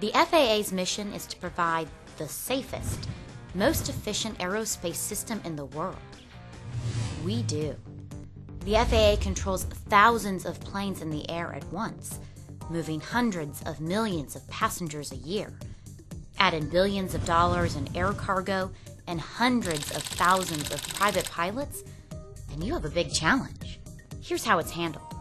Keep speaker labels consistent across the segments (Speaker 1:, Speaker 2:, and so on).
Speaker 1: The FAA's mission is to provide the safest, most efficient aerospace system in the world. We do. The FAA controls thousands of planes in the air at once, moving hundreds of millions of passengers a year. Add in billions of dollars in air cargo and hundreds of thousands of private pilots, and you have a big challenge. Here's how it's handled.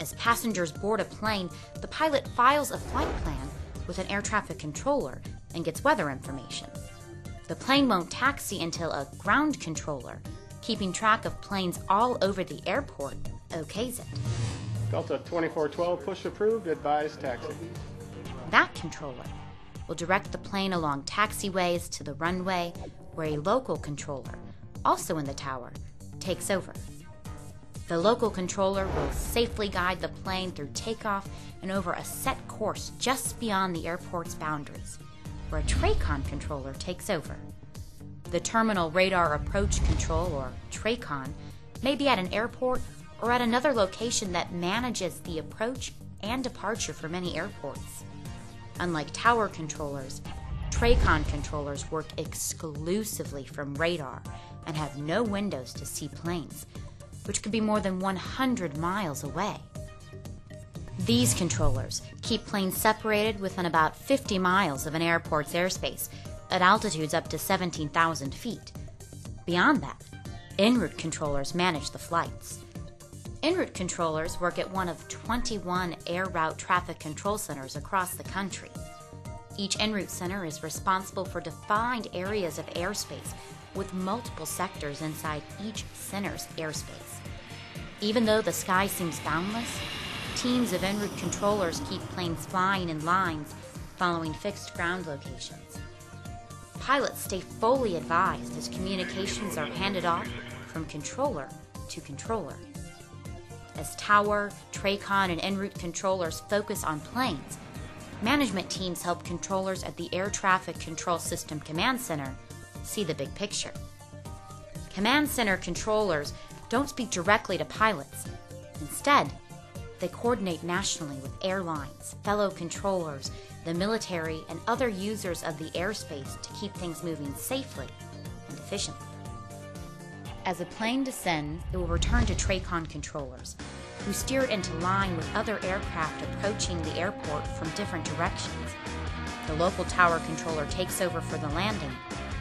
Speaker 1: As passengers board a plane, the pilot files a flight plan with an air traffic controller and gets weather information. The plane won't taxi until a ground controller, keeping track of planes all over the airport, okays it.
Speaker 2: Delta 2412, push approved, advise taxi.
Speaker 1: That controller will direct the plane along taxiways to the runway where a local controller, also in the tower, takes over. The local controller will safely guide the plane through takeoff and over a set course just beyond the airport's boundaries, where a TRACON controller takes over. The Terminal Radar Approach Control, or TRACON, may be at an airport or at another location that manages the approach and departure for many airports. Unlike tower controllers, TRACON controllers work exclusively from radar and have no windows to see planes, which could be more than 100 miles away. These controllers keep planes separated within about 50 miles of an airport's airspace at altitudes up to 17,000 feet. Beyond that, en route controllers manage the flights. En route controllers work at one of 21 air route traffic control centers across the country. Each en route center is responsible for defined areas of airspace with multiple sectors inside each center's airspace. Even though the sky seems boundless, teams of en route controllers keep planes flying in lines following fixed ground locations. Pilots stay fully advised as communications are handed off from controller to controller. As tower, TRACON, and en route controllers focus on planes, management teams help controllers at the Air Traffic Control System Command Center see the big picture. Command Center controllers don't speak directly to pilots. Instead, they coordinate nationally with airlines, fellow controllers, the military, and other users of the airspace to keep things moving safely and efficiently. As a plane descends, it will return to TRACON controllers, who steer it into line with other aircraft approaching the airport from different directions. The local tower controller takes over for the landing,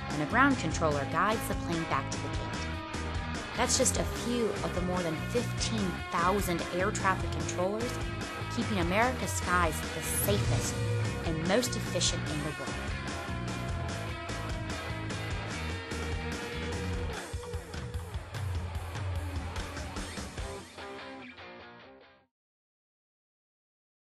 Speaker 1: and a ground controller guides the plane back to the gate. That's just a few of the more than 15,000 air traffic controllers keeping America's skies the safest and most efficient in the world.